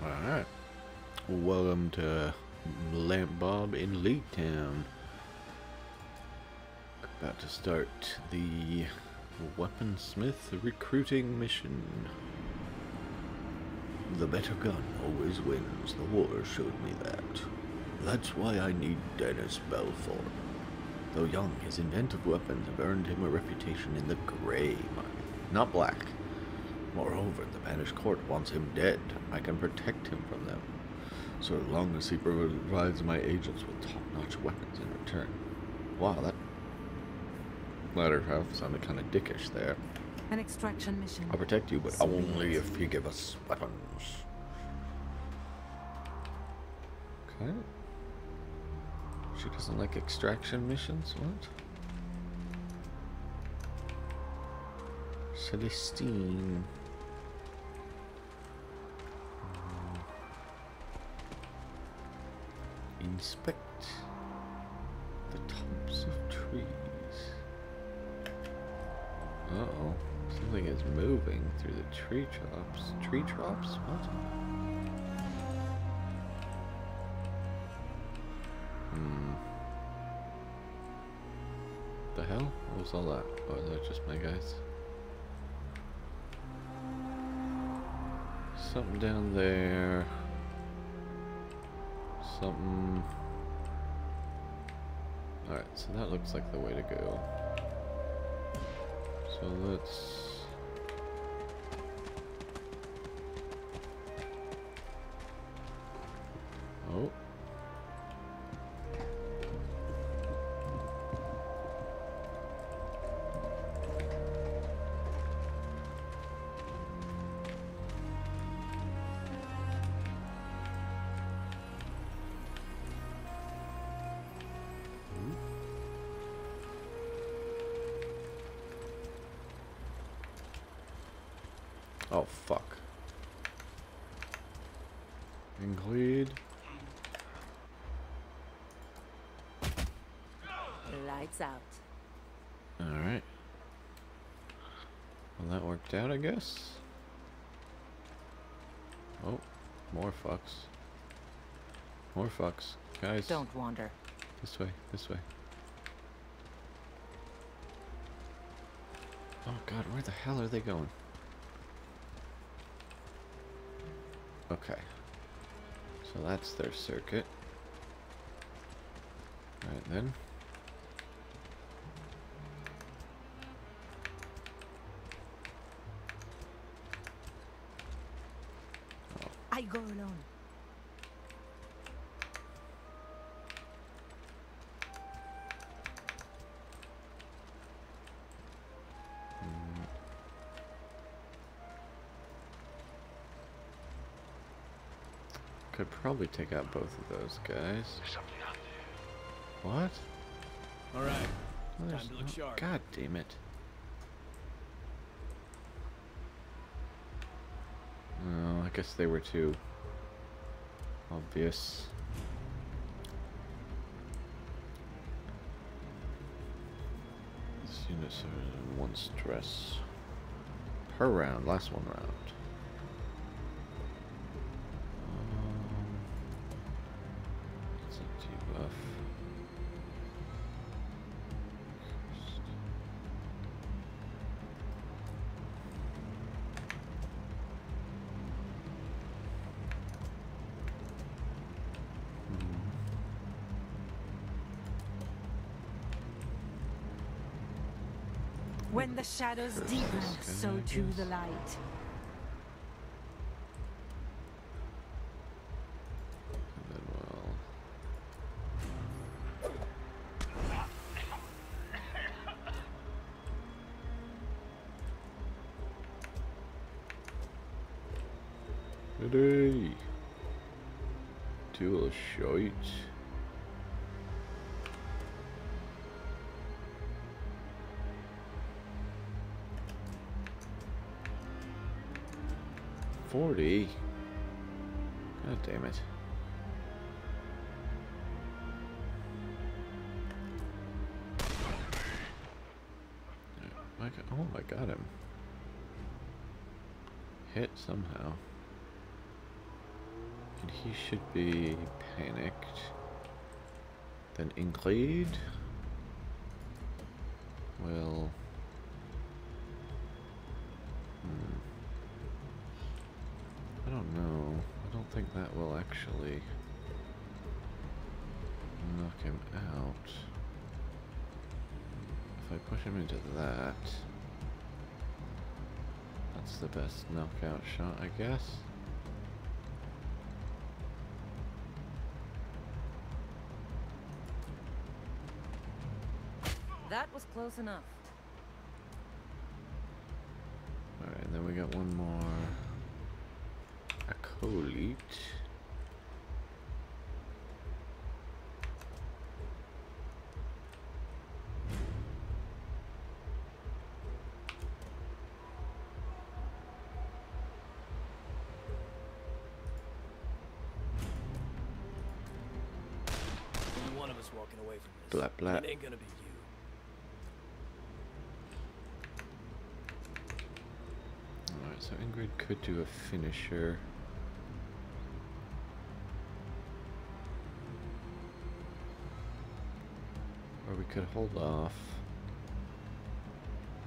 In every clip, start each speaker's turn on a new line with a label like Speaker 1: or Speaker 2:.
Speaker 1: Alright. Welcome to Lamp Bob in League Town. About to start the weaponsmith recruiting mission. The better gun always wins. The war showed me that. That's why I need Dennis Belfort. Though young, his inventive weapons have earned him a reputation in the gray market, not black. Moreover, the banished court wants him dead. I can protect him from them, so long as he provides my agents with top-notch weapons in return. Wow, that latter half sounded kind of dickish there.
Speaker 2: An extraction mission.
Speaker 1: I'll protect you, but
Speaker 2: Sweet.
Speaker 1: only if you give us weapons. Okay. She doesn't like extraction missions? What? Celestine. Inspect the tops of trees. Uh-oh. Something is moving through the tree tops. Tree tops? What? Hmm. The hell? What was all that? Or are just my guys? Something down there. Something. Alright, so that looks like the way to go. So let's. Well, that worked out, I guess. Oh, more fucks. More fucks. Guys,
Speaker 2: Don't wander.
Speaker 1: this way, this way. Oh god, where the hell are they going? Okay. So that's their circuit. Alright then. Probably take out both of those guys.
Speaker 3: Something out there.
Speaker 1: What?
Speaker 3: All right.
Speaker 1: Oh, there's
Speaker 3: to look
Speaker 1: no-
Speaker 3: sharp.
Speaker 1: God damn it. No, I guess they were too obvious. This unit serves one stress per round, last one round.
Speaker 2: Shadows deepen, so too the light.
Speaker 1: I got, oh, I got him. Hit somehow. And he should be panicked. Then Ingrid will... Hmm. I don't know. I don't think that will actually knock him out. If I push him into that, that's the best knockout shot, I guess.
Speaker 2: That was close enough.
Speaker 1: Alright, then we got one more acolyte.
Speaker 3: Walking away from this.
Speaker 1: Blah, blah.
Speaker 3: It ain't gonna be you.
Speaker 1: Alright, so Ingrid could do a finisher. Or we could hold off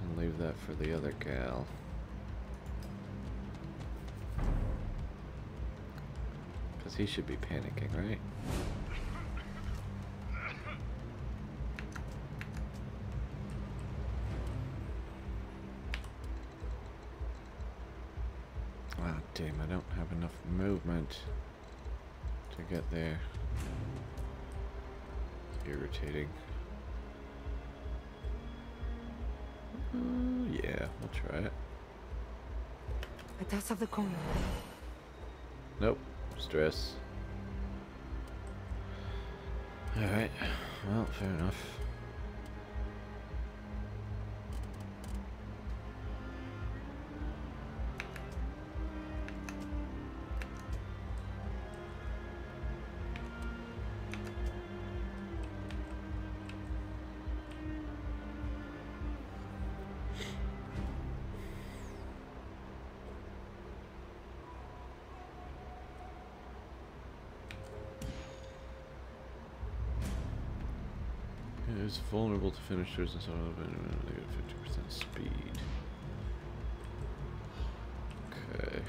Speaker 1: and leave that for the other gal. Because he should be panicking, right? Movement to get there. Irritating. Uh, yeah, we'll try it.
Speaker 2: A toss of the coin.
Speaker 1: Nope, stress. Alright, well, fair enough. Is vulnerable to finishers and so on, they get 50% speed. Okay.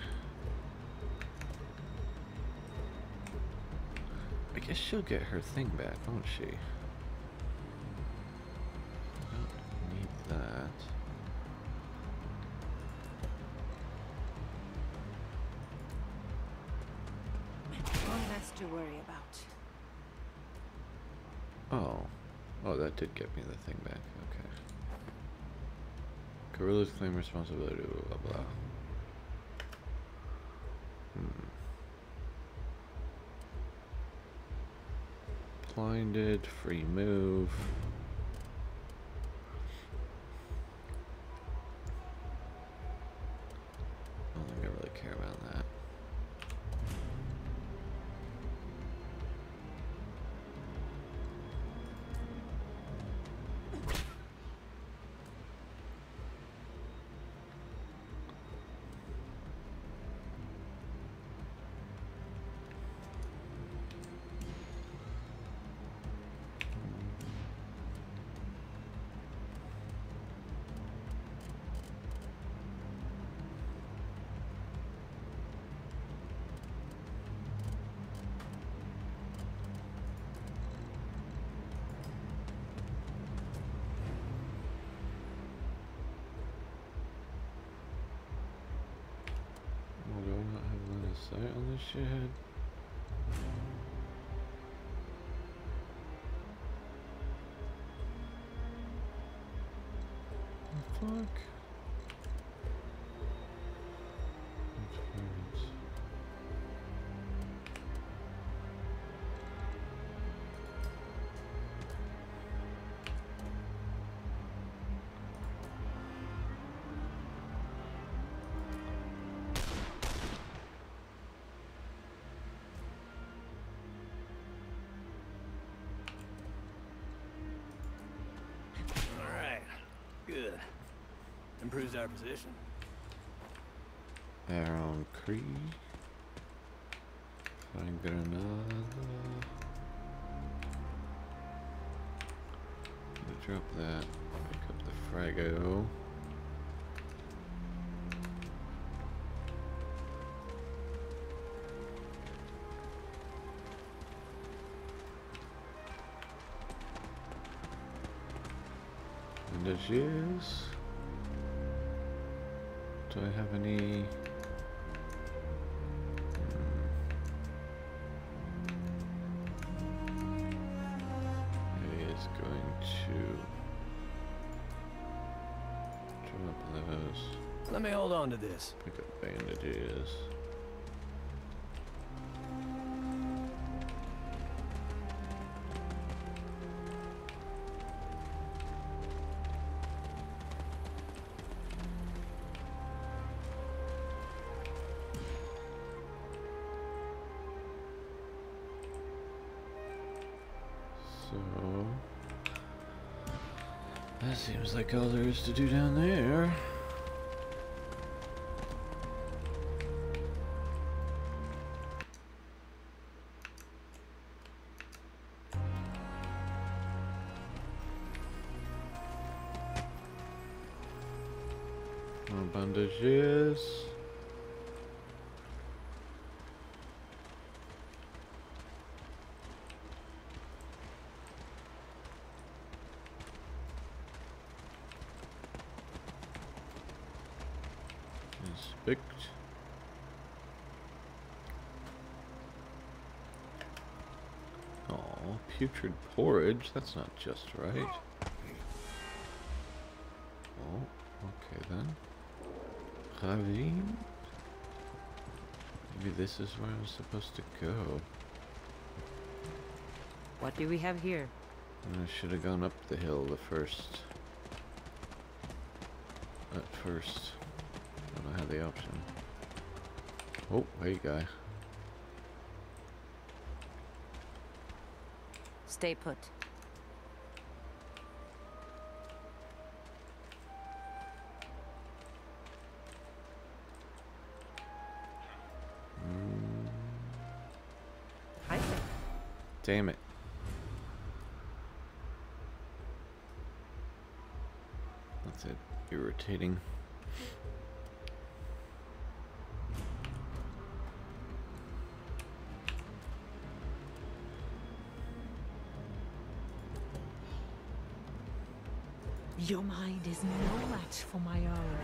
Speaker 1: I guess she'll get her thing back, won't she? Claim responsibility, blah blah blah. Hmm. Blinded, free move. I don't think I really care about that. Sight on this shit?
Speaker 3: Improves our position.
Speaker 1: Aaron Cree. Find Granada. Drop that. Pick up the Frago. bandages. Do I have any... Hmm. It is going to drop those.
Speaker 3: Let me hold on to this.
Speaker 1: Pick up bandages. That seems like all there is to do down there. Putrid porridge. That's not just right. Oh, okay then. Ravine? Maybe this is where I'm supposed to go.
Speaker 2: What do we have here?
Speaker 1: I should have gone up the hill the first. At first. When I had the option. Oh, hey guy.
Speaker 2: Stay put.
Speaker 1: Mm. Damn it. That's it. Irritating.
Speaker 2: Your mind is no match for my own.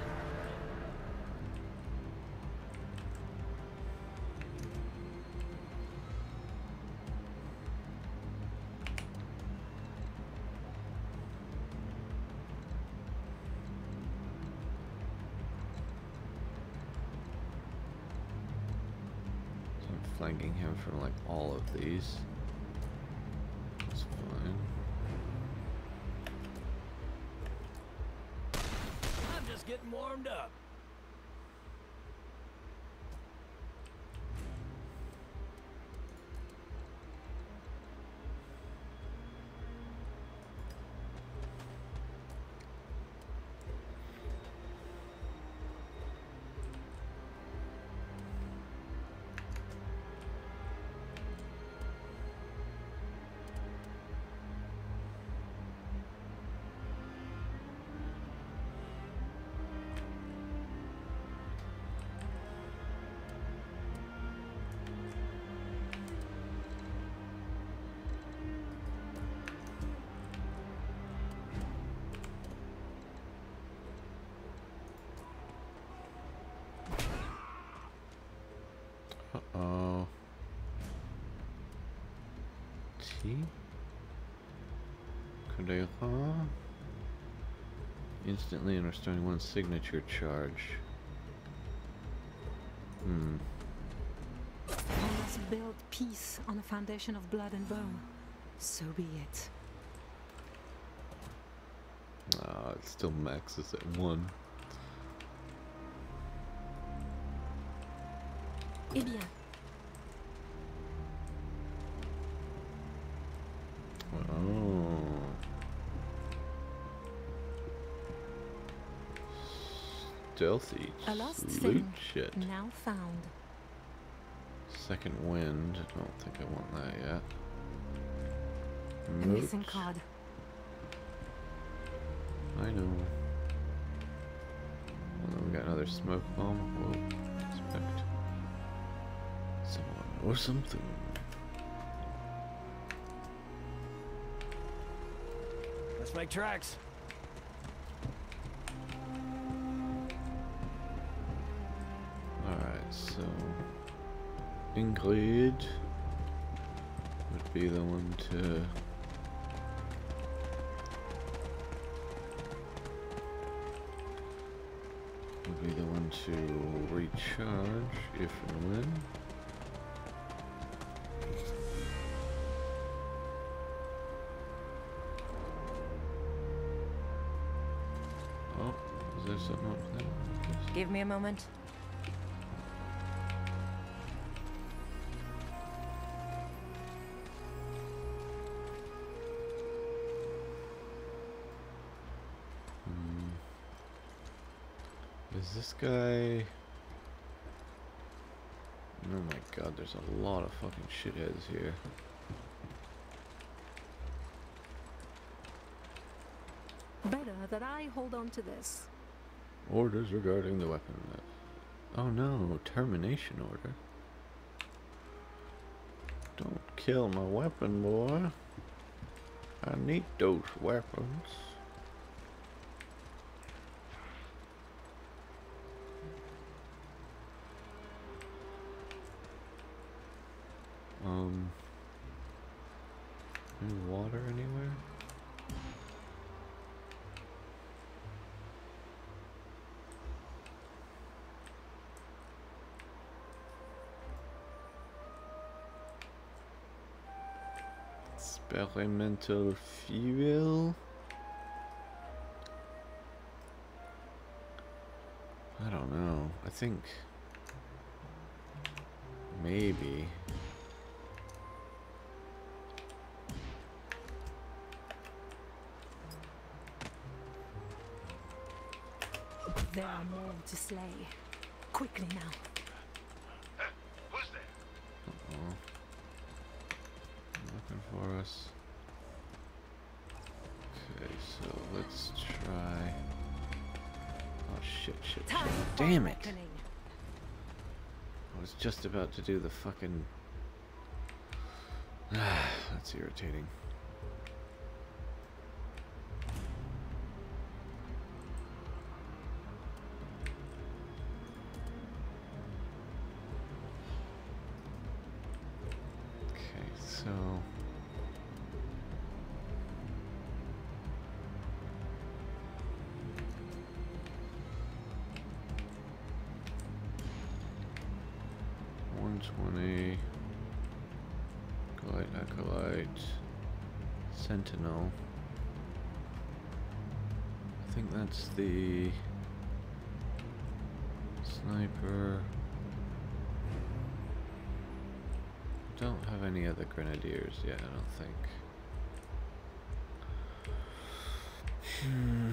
Speaker 1: I'm flanking him from like all of these.
Speaker 3: Warmed up.
Speaker 1: T? Cadera? Instantly and restoring one signature charge. Hmm.
Speaker 2: I must build peace on a foundation of blood and bone. So be it.
Speaker 1: Ah, it still maxes at one.
Speaker 2: Eh bien.
Speaker 1: Oh. Stealthy.
Speaker 2: A lost
Speaker 1: loot
Speaker 2: thing
Speaker 1: shit.
Speaker 2: now found.
Speaker 1: Second wind. I don't think I want that yet.
Speaker 2: A missing card.
Speaker 1: I know. Then we got another smoke bomb. Whoa. Expect someone or something.
Speaker 3: Let's make tracks.
Speaker 1: Alright, so Ingrid would be the one to would be the one to recharge if and when. Something up there?
Speaker 4: Give me a moment.
Speaker 1: Hmm. Is this guy... Oh my god, there's a lot of fucking shitheads here.
Speaker 2: Better that I hold on to this.
Speaker 1: Orders regarding the weapon. Oh no, termination order. Don't kill my weapon, boy. I need those weapons. Um, any water anywhere? Experimental fuel. I don't know. I think maybe
Speaker 2: There are more to slay. Quickly now.
Speaker 1: For us. Okay, so let's try. Oh shit, shit, shit. Damn it! I was just about to do the fucking. That's irritating. 120. Acolyte, Acolyte. Sentinel. I think that's the sniper. Don't have any other grenadiers yet, I don't think. Hmm.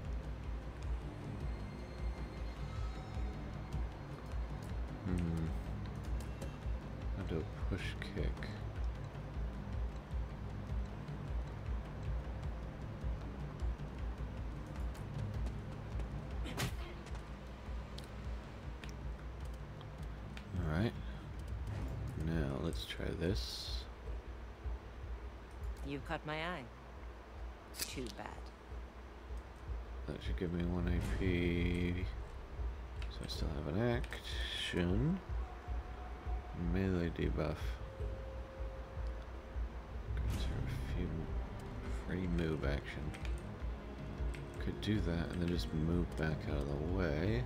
Speaker 1: this.
Speaker 4: You caught my eye. Too bad.
Speaker 1: That should give me 1 AP. So I still have an action. Melee debuff. A few free move action. Could do that and then just move back out of the way.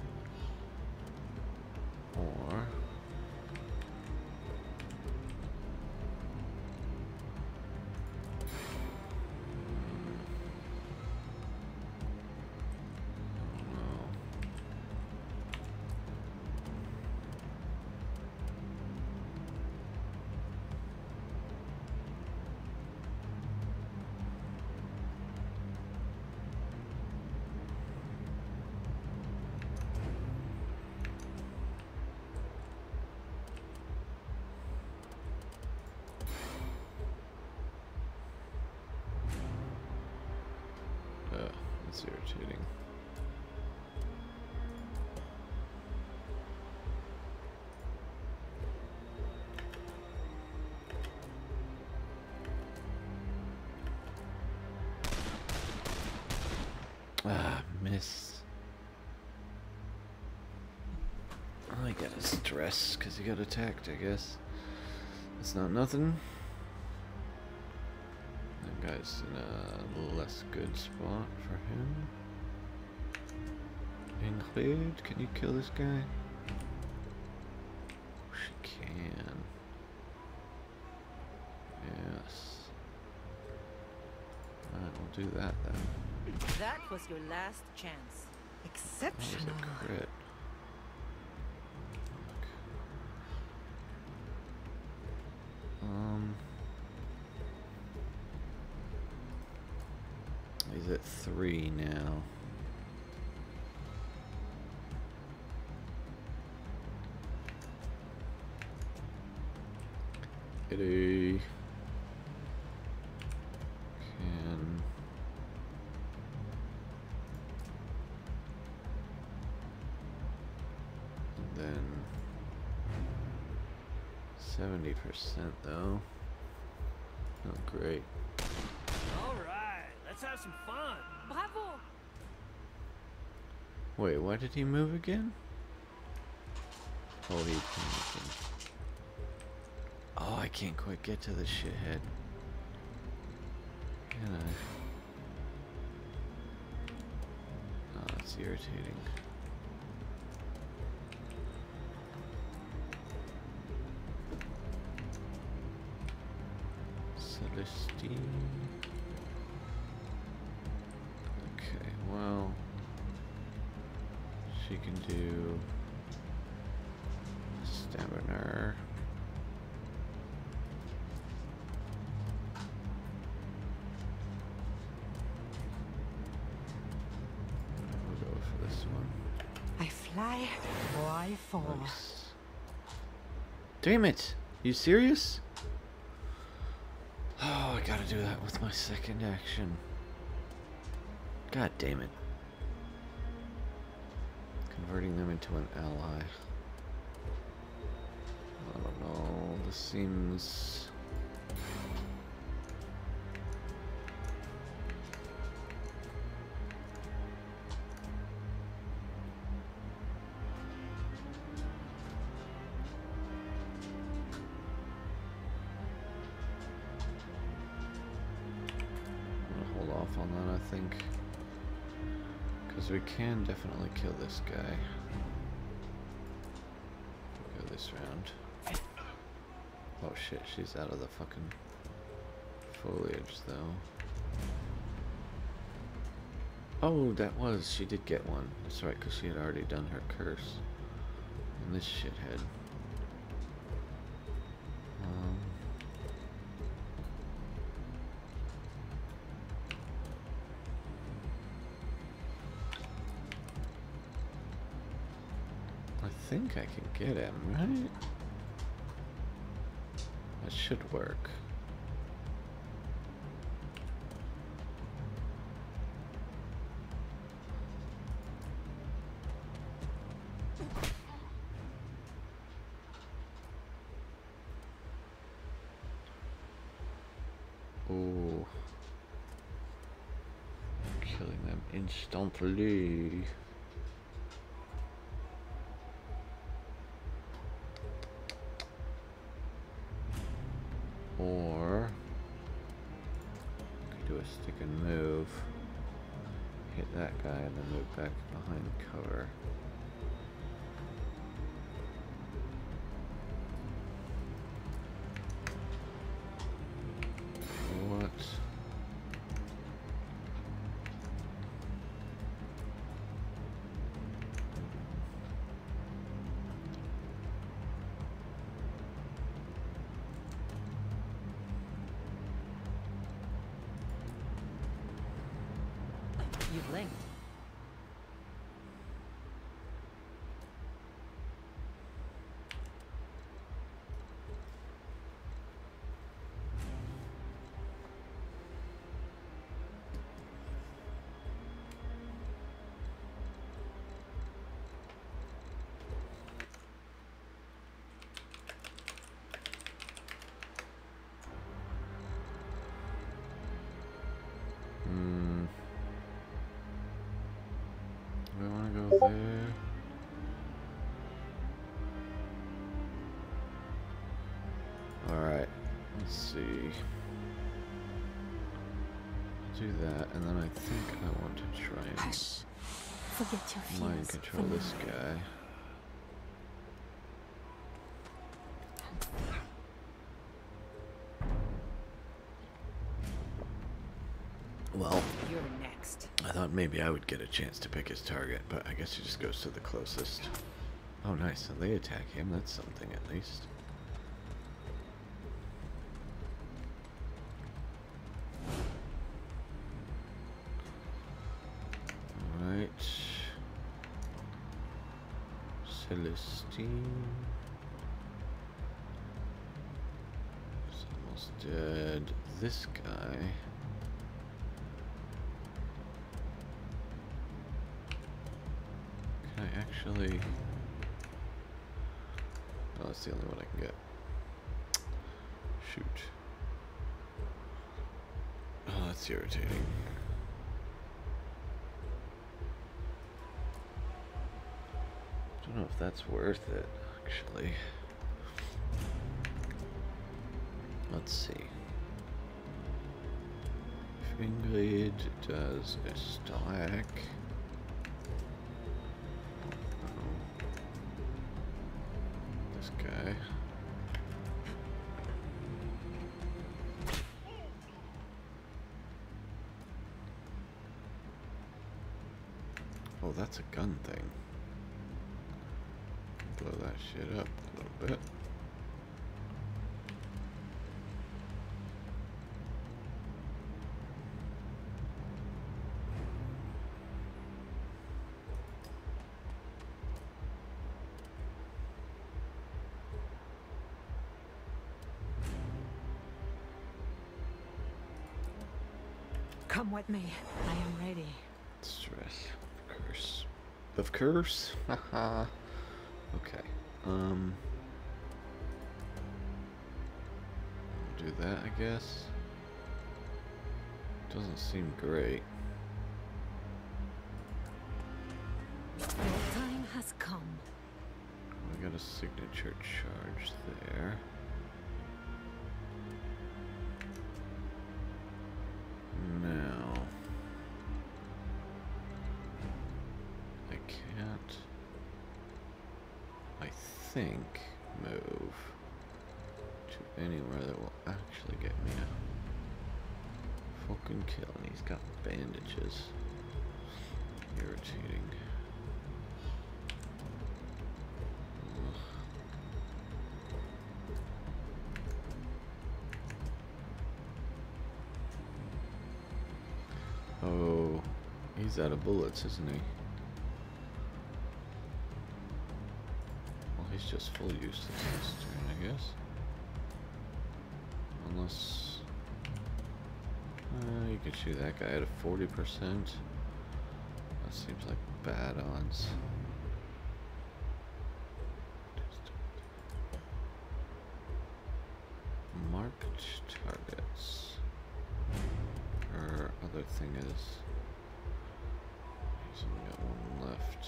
Speaker 1: That's irritating. Ah, miss. I got a stress because he got attacked, I guess. It's not nothing in a less good spot for him. Include, can you kill this guy? She can. Yes. Alright, we'll do that then.
Speaker 4: That was your last chance. Exceptional.
Speaker 1: That was a crit. 70% though. Oh, great.
Speaker 3: All right, let's have some fun.
Speaker 4: Bravo!
Speaker 1: Wait, why did he move again? Oh, he can. Oh, I can't quite get to the shithead. Can I? Oh, that's irritating. Celestine. Okay, well, she can do stamina. We'll go for this one.
Speaker 2: I fly or I fall.
Speaker 1: Nice. Damn it! You serious? Gotta do that with my second action. God damn it. Converting them into an ally. I don't know. This seems... we can definitely kill this guy. Go this round. Oh shit, she's out of the fucking foliage though. Oh, that was, she did get one. That's right, because she had already done her curse. And this shithead. Think I can get him, right? That should work. Oh. Killing them instantly. That guy and then move back behind
Speaker 4: the cover.
Speaker 1: Mm-hmm. Do I want to go there? Alright, let's see. Do that, and then I think I want to try and
Speaker 2: Hush. Forget your
Speaker 1: mind control this guy. Maybe I would get a chance to pick his target, but I guess he just goes to the closest. Oh, nice. So they attack him. That's something at least. Alright. Celestine. Almost dead. This guy. That's the only one I can get. Shoot. Oh, that's irritating. Don't know if that's worth it, actually. Let's see. Ingrid does a stack... Guy. Oh, that's a gun thing. Blow that shit up a little bit. Of course. Haha. okay. Um. Do that, I guess. Doesn't seem great.
Speaker 2: Your time has come.
Speaker 1: We got a signature charge there. Now, think, move to anywhere that will actually get me a fucking kill. And he's got bandages. Irritating. Oh, he's out of bullets, isn't he? Just full useless this turn, I guess. Unless... Uh, you could shoot that guy at a 40%. That seems like bad odds. Marked targets. Her other thing is. He's only got one left.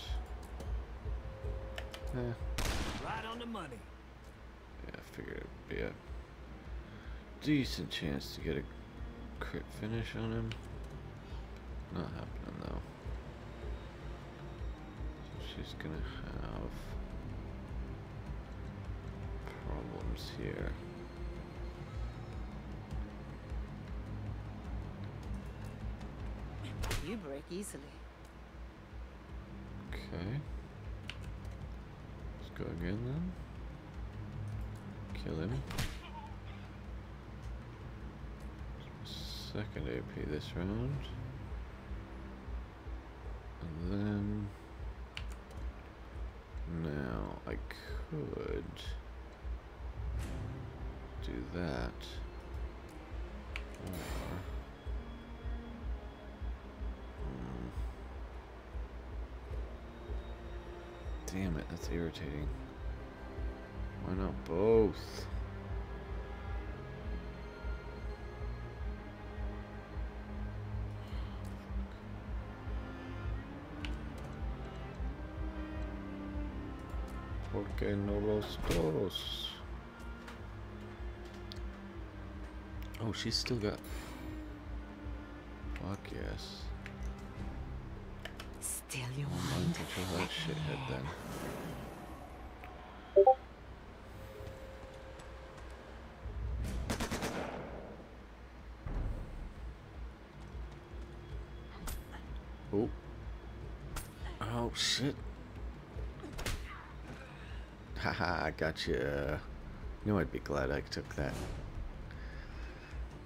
Speaker 1: Eh,
Speaker 3: Right on the money.
Speaker 1: yeah, I figured it'd be a decent chance to get a crit finish on him. Not happening though. So she's gonna have problems here.
Speaker 2: You break easily.
Speaker 1: Okay. Go again then. Kill him. Second AP this round. And then now I could do that. Or that's irritating. Why not both? ¿Por qué no los dos? Oh, she's still got. Fuck yes.
Speaker 2: Still
Speaker 1: mind. control that shithead then. Oh. Oh shit. Haha, I gotcha. You know I'd be glad I took that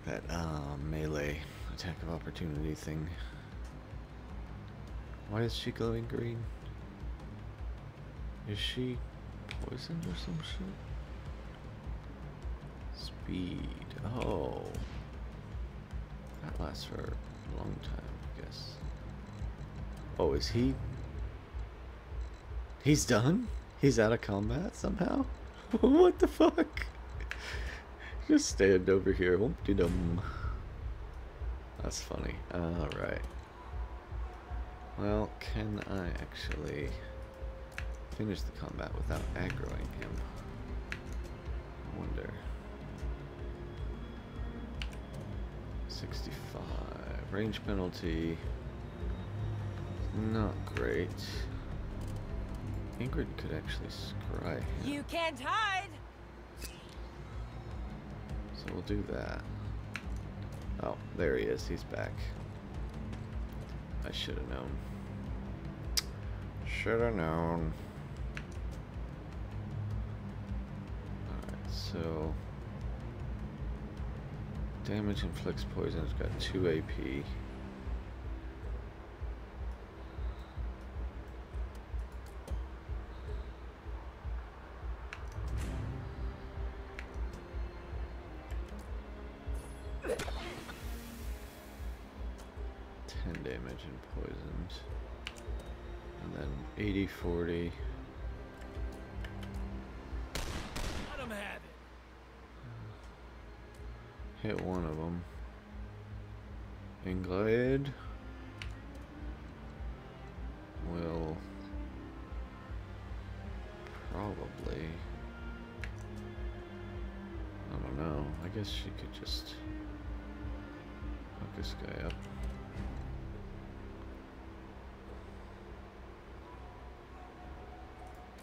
Speaker 1: that uh, melee attack of opportunity thing. Why is she glowing green? Is she poisoned or some shit? Speed. Oh. That lasts for a long time, I guess. Oh, is he? He's done? He's out of combat somehow? what the fuck? Just stand over here. Whoop-de-dum. That's funny. Alright. Can I actually finish the combat without aggroing him? I wonder. 65. Range penalty. Not great. Ingrid could actually scry him.
Speaker 2: You can't hide.
Speaker 1: So we'll do that. Oh, there he is. He's back. I should have known. Should have known. Alright, so. Damage inflicts poison. It's got 2 AP. Ingrid will probably. I don't know. I guess she could just hook this guy up.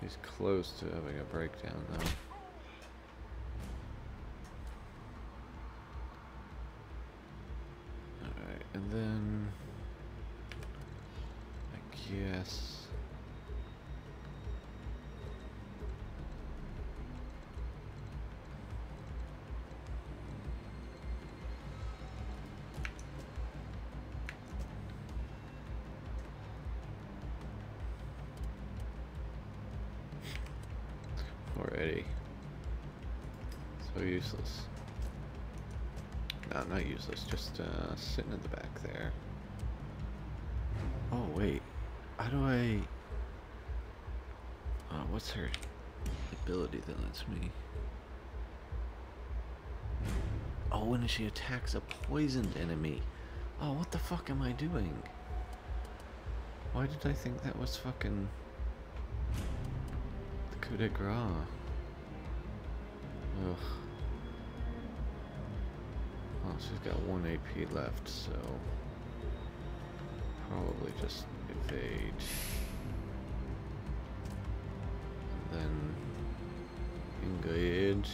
Speaker 1: He's close to having a breakdown though. Alright, and then I guess sitting in the back there. Oh, wait. How do I... Uh, what's her ability that lets me... Oh, when she attacks a poisoned enemy. Oh, what the fuck am I doing? Why did I think that was fucking the coup de grace? Ugh. She's got one AP left, so probably just evade. And then engage.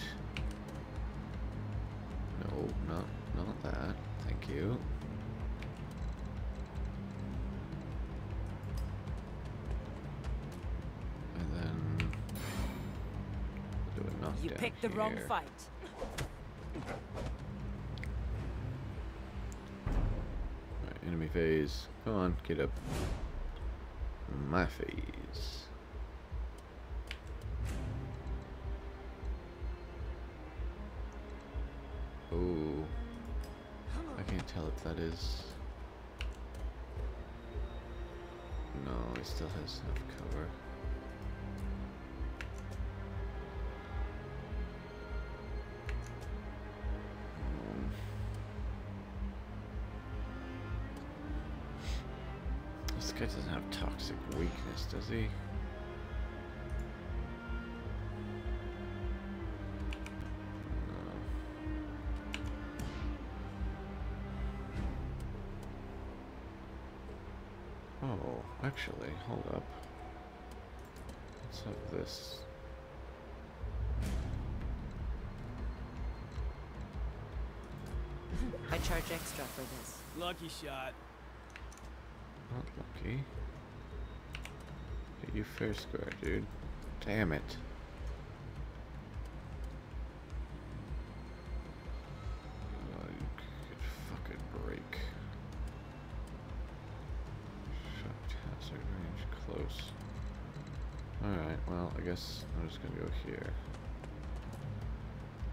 Speaker 1: No, not not that. Thank you. And then do a knockdown
Speaker 2: You picked the wrong fight.
Speaker 1: Right, enemy phase. Come on, get up. My phase. Oh. I can't tell if that is. No, he still has enough cover. Guy doesn't have toxic weakness, does he? Oh, actually, hold up. Let's have this.
Speaker 2: I charge extra for this.
Speaker 3: Lucky shot.
Speaker 1: Lucky. Hit you fair square, dude. Damn it. Alright, well, I guess I'm just gonna go here.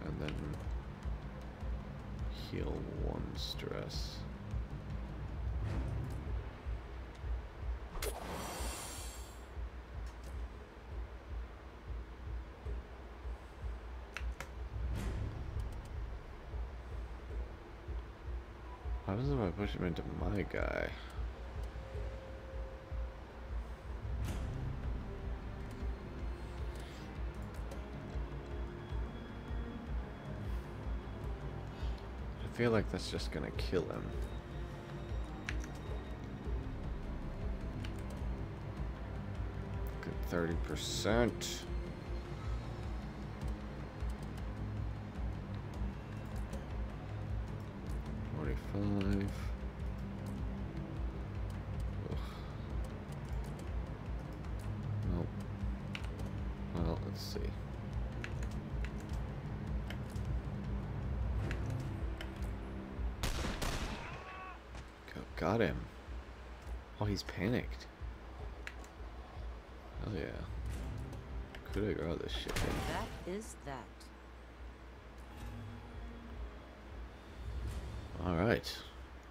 Speaker 1: And then heal one stress. happens if I push him into my guy? I feel like that's just gonna kill him. Good 30%.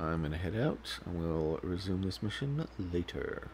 Speaker 1: I'm gonna head out and we'll resume this mission later.